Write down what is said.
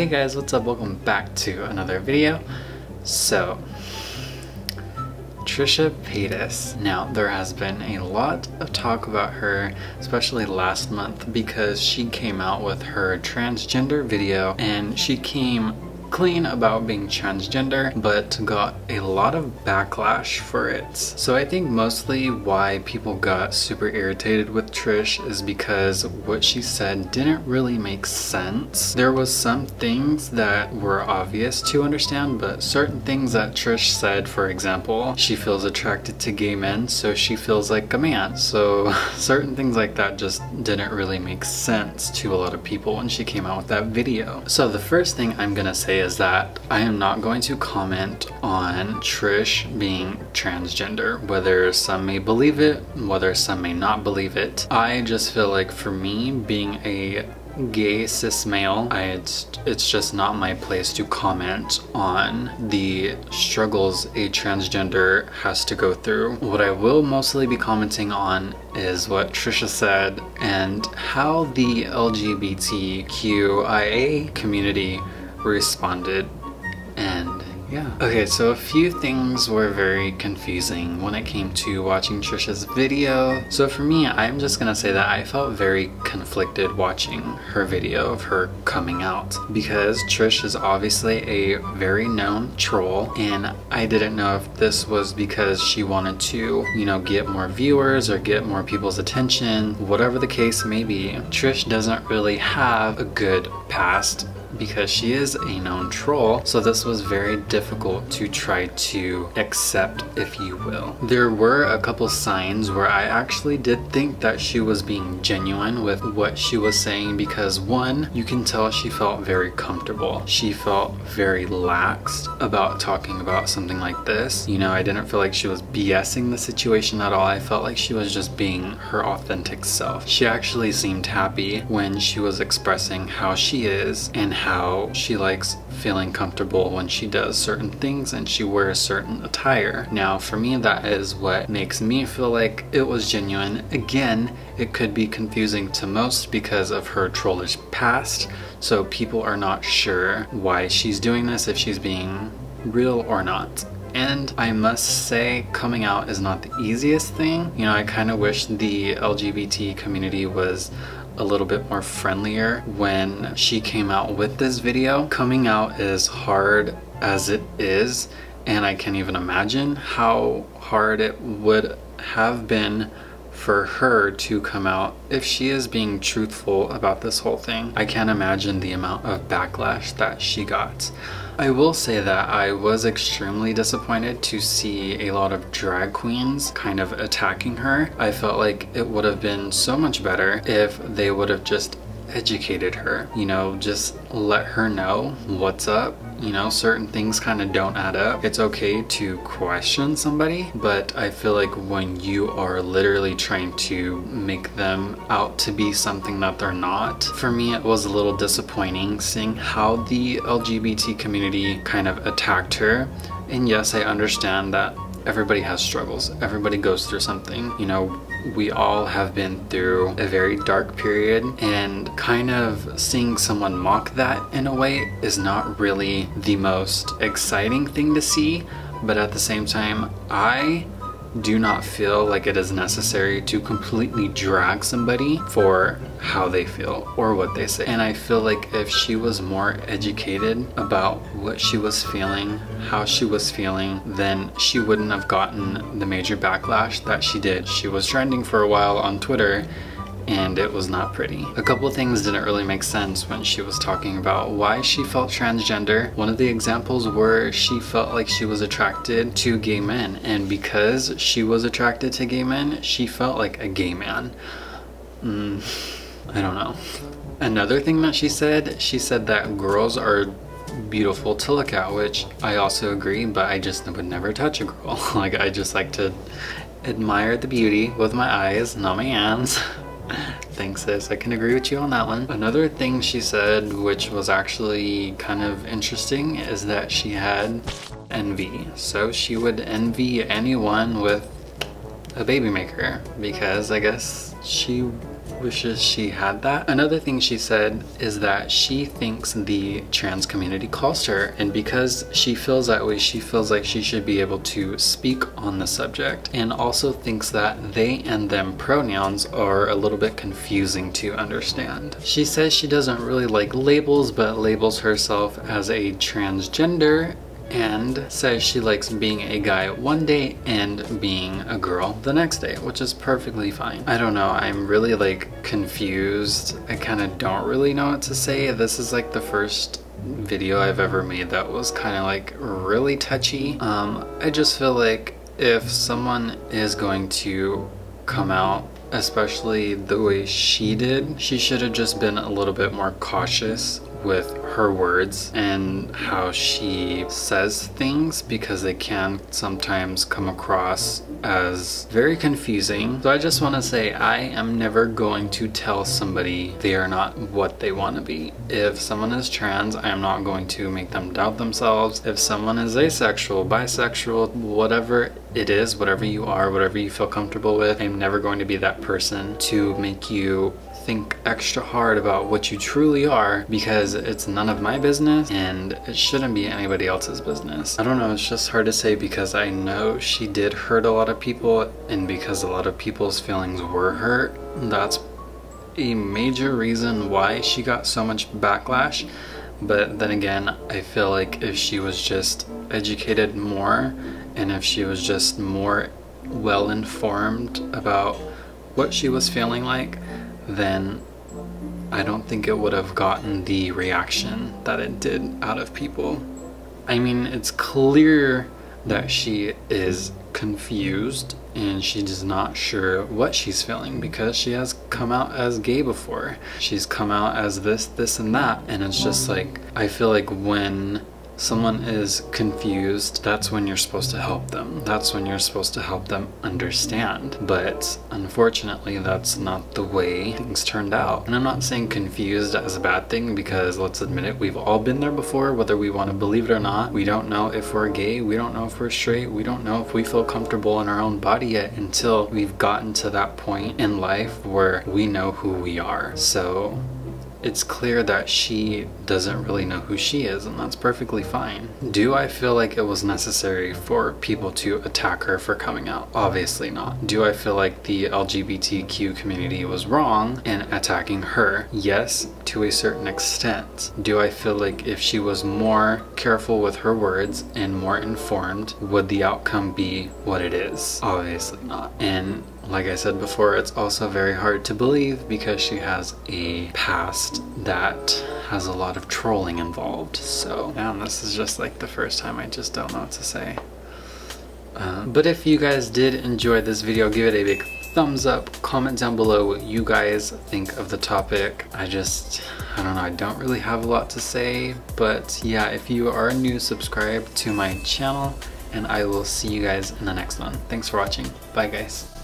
Hey guys, what's up? Welcome back to another video. So, Trisha Paytas. Now, there has been a lot of talk about her, especially last month, because she came out with her transgender video and she came clean about being transgender, but got a lot of backlash for it. So I think mostly why people got super irritated with Trish is because what she said didn't really make sense. There was some things that were obvious to understand, but certain things that Trish said, for example, she feels attracted to gay men, so she feels like a man. So certain things like that just didn't really make sense to a lot of people when she came out with that video. So the first thing I'm gonna say is that I am not going to comment on Trish being transgender, whether some may believe it, whether some may not believe it. I just feel like for me, being a gay cis male, I, it's, it's just not my place to comment on the struggles a transgender has to go through. What I will mostly be commenting on is what Trisha said and how the LGBTQIA community responded and yeah. Okay, so a few things were very confusing when it came to watching Trisha's video. So for me, I'm just gonna say that I felt very conflicted watching her video of her coming out because Trish is obviously a very known troll and I didn't know if this was because she wanted to, you know, get more viewers or get more people's attention, whatever the case may be. Trish doesn't really have a good past because she is a known troll, so this was very difficult to try to accept, if you will. There were a couple signs where I actually did think that she was being genuine with what she was saying because one, you can tell she felt very comfortable. She felt very laxed about talking about something like this. You know, I didn't feel like she was BSing the situation at all. I felt like she was just being her authentic self. She actually seemed happy when she was expressing how she is and how she likes feeling comfortable when she does certain things and she wears certain attire. Now, for me, that is what makes me feel like it was genuine. Again, it could be confusing to most because of her trollish past, so people are not sure why she's doing this, if she's being real or not. And I must say, coming out is not the easiest thing. You know, I kind of wish the LGBT community was a little bit more friendlier when she came out with this video. Coming out is hard as it is and I can't even imagine how hard it would have been for her to come out if she is being truthful about this whole thing. I can't imagine the amount of backlash that she got. I will say that I was extremely disappointed to see a lot of drag queens kind of attacking her. I felt like it would have been so much better if they would have just educated her. You know, just let her know what's up. You know, certain things kind of don't add up. It's okay to question somebody, but I feel like when you are literally trying to make them out to be something that they're not, for me it was a little disappointing seeing how the LGBT community kind of attacked her. And yes, I understand that everybody has struggles. Everybody goes through something. You know, we all have been through a very dark period and kind of seeing someone mock that in a way is not really the most exciting thing to see. But at the same time, I do not feel like it is necessary to completely drag somebody for how they feel or what they say. And I feel like if she was more educated about what she was feeling, how she was feeling, then she wouldn't have gotten the major backlash that she did. She was trending for a while on Twitter and it was not pretty. A couple things didn't really make sense when she was talking about why she felt transgender. One of the examples were she felt like she was attracted to gay men and because she was attracted to gay men, she felt like a gay man. Mm, I don't know. Another thing that she said, she said that girls are beautiful to look at, which I also agree, but I just would never touch a girl. like I just like to admire the beauty with my eyes, not my hands. Thanks sis, I can agree with you on that one. Another thing she said, which was actually kind of interesting, is that she had envy. So she would envy anyone with a baby maker because I guess she wishes she had that. Another thing she said is that she thinks the trans community calls her, and because she feels that way, she feels like she should be able to speak on the subject, and also thinks that they and them pronouns are a little bit confusing to understand. She says she doesn't really like labels, but labels herself as a transgender and says she likes being a guy one day and being a girl the next day, which is perfectly fine. I don't know, I'm really like confused. I kind of don't really know what to say. This is like the first video I've ever made that was kind of like really touchy. Um, I just feel like if someone is going to come out especially the way she did, she should have just been a little bit more cautious with her words and how she says things because they can sometimes come across as very confusing. So I just want to say I am never going to tell somebody they are not what they want to be. If someone is trans, I am not going to make them doubt themselves. If someone is asexual, bisexual, whatever it is, whatever you are, whatever you feel comfortable with, I'm never going to be that person to make you think extra hard about what you truly are because it's none of my business and it shouldn't be anybody else's business. I don't know, it's just hard to say because I know she did hurt a lot of people and because a lot of people's feelings were hurt, that's a major reason why she got so much backlash. But then again, I feel like if she was just educated more and if she was just more well informed about what she was feeling like, then I don't think it would have gotten the reaction that it did out of people. I mean, it's clear that she is confused and she's not sure what she's feeling because she has come out as gay before. She's come out as this, this, and that. And it's just like, I feel like when someone is confused, that's when you're supposed to help them. That's when you're supposed to help them understand. But unfortunately, that's not the way things turned out. And I'm not saying confused as a bad thing because let's admit it, we've all been there before, whether we want to believe it or not. We don't know if we're gay, we don't know if we're straight, we don't know if we feel comfortable in our own body yet until we've gotten to that point in life where we know who we are. So it's clear that she doesn't really know who she is, and that's perfectly fine. Do I feel like it was necessary for people to attack her for coming out? Obviously not. Do I feel like the LGBTQ community was wrong in attacking her? Yes, to a certain extent. Do I feel like if she was more careful with her words and more informed, would the outcome be what it is? Obviously not. And like I said before, it's also very hard to believe because she has a past that has a lot of trolling involved. So, damn, this is just like the first time I just don't know what to say. Uh, but if you guys did enjoy this video, give it a big thumbs up, comment down below what you guys think of the topic. I just, I don't know, I don't really have a lot to say, but yeah, if you are new, subscribe to my channel, and I will see you guys in the next one. Thanks for watching. Bye guys.